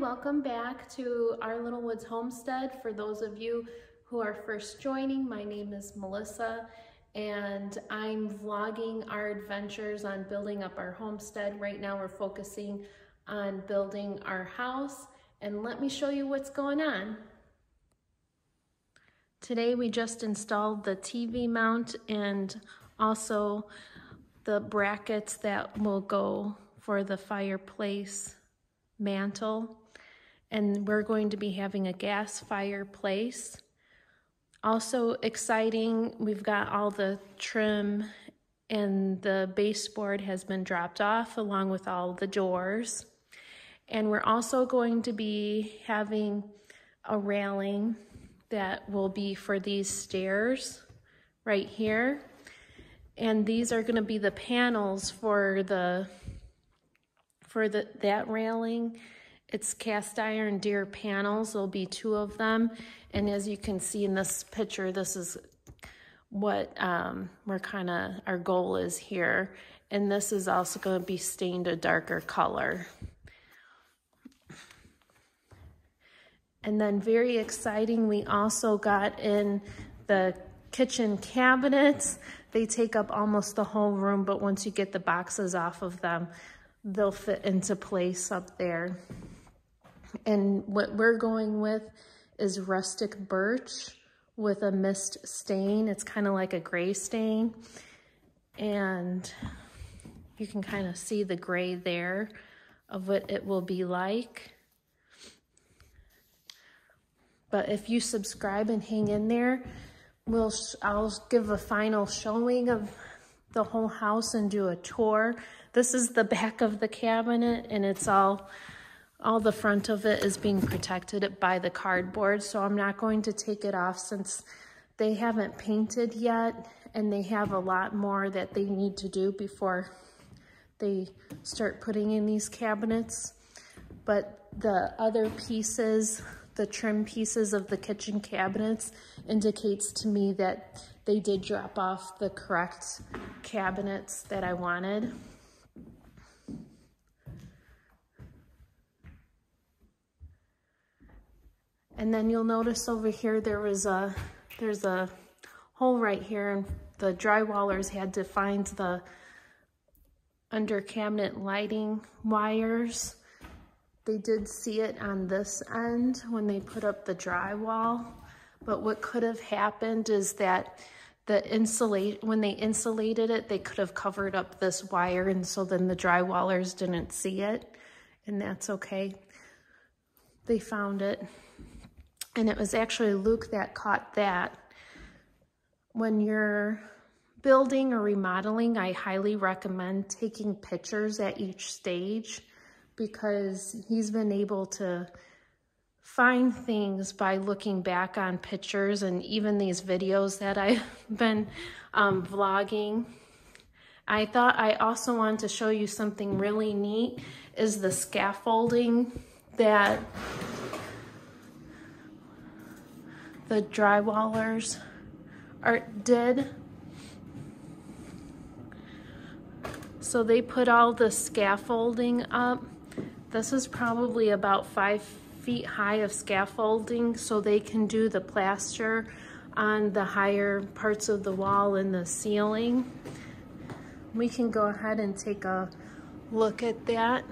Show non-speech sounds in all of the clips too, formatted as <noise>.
welcome back to our Little Woods Homestead. For those of you who are first joining, my name is Melissa and I'm vlogging our adventures on building up our homestead. Right now we're focusing on building our house and let me show you what's going on. Today we just installed the TV mount and also the brackets that will go for the fireplace mantle. And we're going to be having a gas fireplace. Also exciting, we've got all the trim and the baseboard has been dropped off along with all the doors. And we're also going to be having a railing that will be for these stairs right here. And these are gonna be the panels for the for the that railing. It's cast iron deer panels. There'll be two of them. And as you can see in this picture, this is what um, we're kind of, our goal is here. And this is also going to be stained a darker color. And then very exciting, we also got in the kitchen cabinets. They take up almost the whole room, but once you get the boxes off of them, they'll fit into place up there. And what we're going with is rustic birch with a mist stain. It's kind of like a gray stain. And you can kind of see the gray there of what it will be like. But if you subscribe and hang in there, we'll I'll give a final showing of the whole house and do a tour. This is the back of the cabinet and it's all all the front of it is being protected by the cardboard, so I'm not going to take it off since they haven't painted yet and they have a lot more that they need to do before they start putting in these cabinets. But the other pieces, the trim pieces of the kitchen cabinets indicates to me that they did drop off the correct cabinets that I wanted. And then you'll notice over here there was a, there's a hole right here and the drywallers had to find the under cabinet lighting wires. They did see it on this end when they put up the drywall. But what could have happened is that the insulate when they insulated it, they could have covered up this wire and so then the drywallers didn't see it and that's okay. They found it. And it was actually Luke that caught that. When you're building or remodeling, I highly recommend taking pictures at each stage because he's been able to find things by looking back on pictures and even these videos that I've <laughs> been um, vlogging. I thought I also wanted to show you something really neat is the scaffolding that the drywallers are did. So they put all the scaffolding up. This is probably about five feet high of scaffolding so they can do the plaster on the higher parts of the wall and the ceiling. We can go ahead and take a look at that.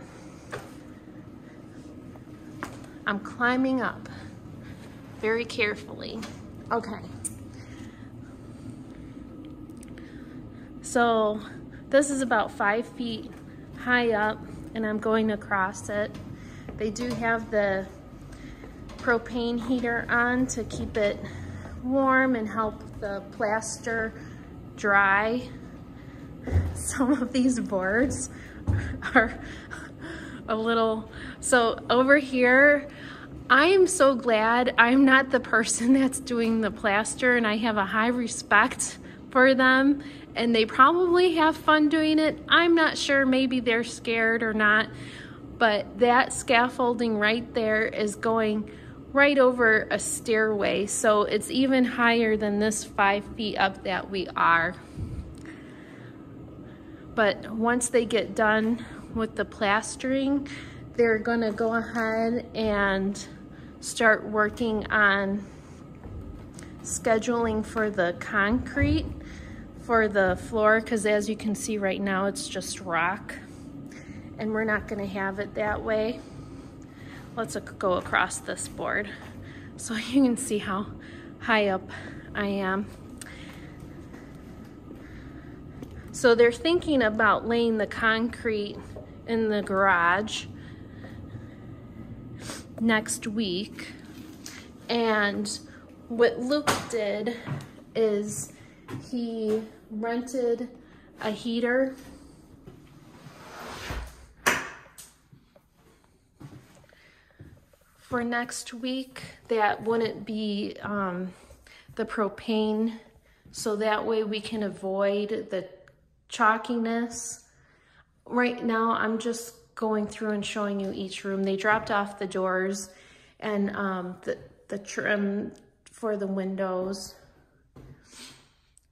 I'm climbing up very carefully. Okay. So this is about five feet high up and I'm going across it. They do have the propane heater on to keep it warm and help the plaster dry. <laughs> Some of these boards <laughs> are a little, so over here, I am so glad I'm not the person <laughs> that's doing the plaster and I have a high respect for them and they probably have fun doing it. I'm not sure, maybe they're scared or not, but that scaffolding right there is going right over a stairway. So it's even higher than this five feet up that we are. But once they get done with the plastering, they're gonna go ahead and start working on scheduling for the concrete for the floor because as you can see right now it's just rock and we're not going to have it that way. Let's go across this board <laughs> so you can see how high up I am. So they're thinking about laying the concrete in the garage next week. And what Luke did is he rented a heater for next week that wouldn't be um, the propane so that way we can avoid the chalkiness. Right now I'm just going through and showing you each room. They dropped off the doors and um, the, the trim for the windows.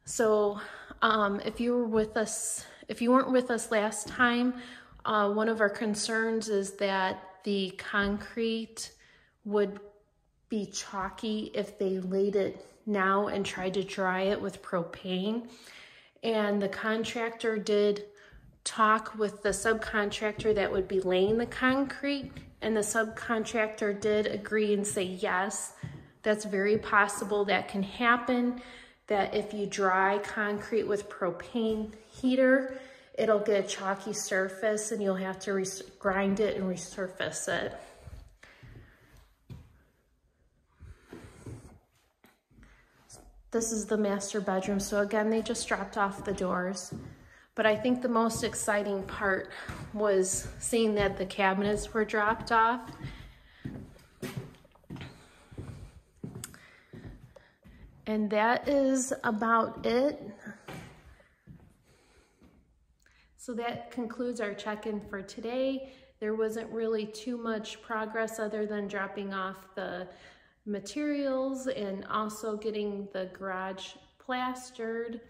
So um, if you were with us, if you weren't with us last time, uh, one of our concerns is that the concrete would be chalky if they laid it now and tried to dry it with propane. And the contractor did talk with the subcontractor that would be laying the concrete and the subcontractor did agree and say yes that's very possible that can happen that if you dry concrete with propane heater it'll get a chalky surface and you'll have to grind it and resurface it This is the master bedroom. So again, they just dropped off the doors. But I think the most exciting part was seeing that the cabinets were dropped off. And that is about it. So that concludes our check-in for today. There wasn't really too much progress other than dropping off the materials and also getting the garage plastered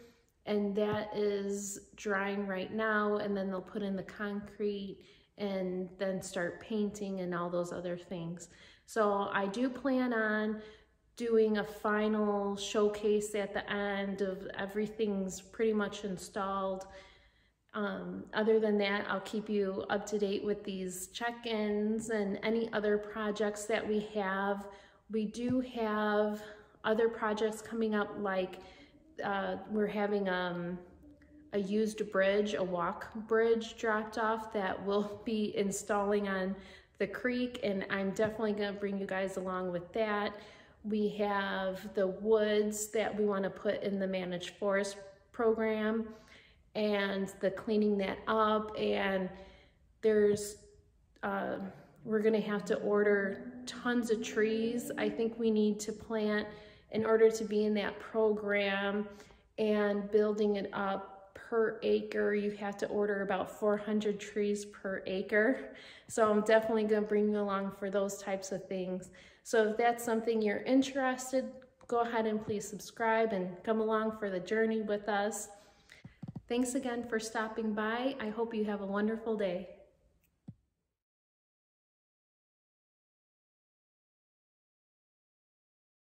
and that is drying right now and then they'll put in the concrete and then start painting and all those other things. So I do plan on doing a final showcase at the end of everything's pretty much installed. Um, other than that, I'll keep you up to date with these check-ins and any other projects that we have we do have other projects coming up like uh, we're having um, a used bridge, a walk bridge dropped off that we'll <laughs> be installing on the creek and I'm definitely gonna bring you guys along with that. We have the woods that we wanna put in the managed forest program and the cleaning that up and there's uh, we're gonna have to order tons of trees. I think we need to plant in order to be in that program and building it up per acre. You have to order about 400 trees per acre. So I'm definitely gonna bring you along for those types of things. So if that's something you're interested, go ahead and please subscribe and come along for the journey with us. Thanks again for stopping by. I hope you have a wonderful day.